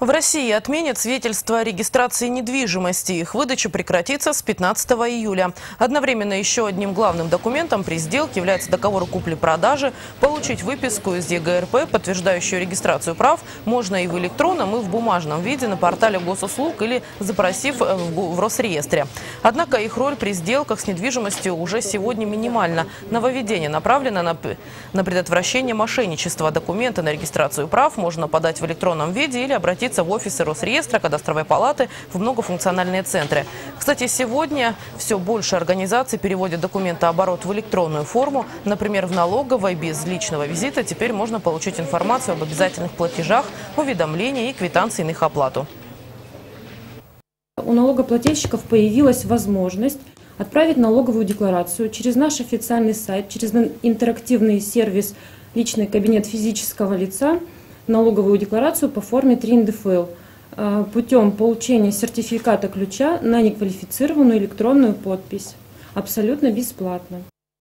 В России отменят свидетельство о регистрации недвижимости. Их выдача прекратится с 15 июля. Одновременно еще одним главным документом при сделке является договор купли-продажи. Получить выписку из ЕГРП, подтверждающую регистрацию прав, можно и в электронном, и в бумажном виде на портале госуслуг или запросив э, в Росреестре. Однако их роль при сделках с недвижимостью уже сегодня минимальна. Нововведение направлено на, на предотвращение мошенничества. Документы на регистрацию прав можно подать в электронном виде или обратиться в офисы Росреестра, кадастровой палаты, в многофункциональные центры. Кстати, сегодня все больше организаций переводят документооборот в электронную форму. Например, в налоговой без личного визита теперь можно получить информацию об обязательных платежах, уведомления и квитанции на их оплату. У налогоплательщиков появилась возможность отправить налоговую декларацию через наш официальный сайт, через интерактивный сервис «Личный кабинет физического лица» налоговую декларацию по форме 3 НДФЛ э, путем получения сертификата ключа на неквалифицированную электронную подпись абсолютно бесплатно.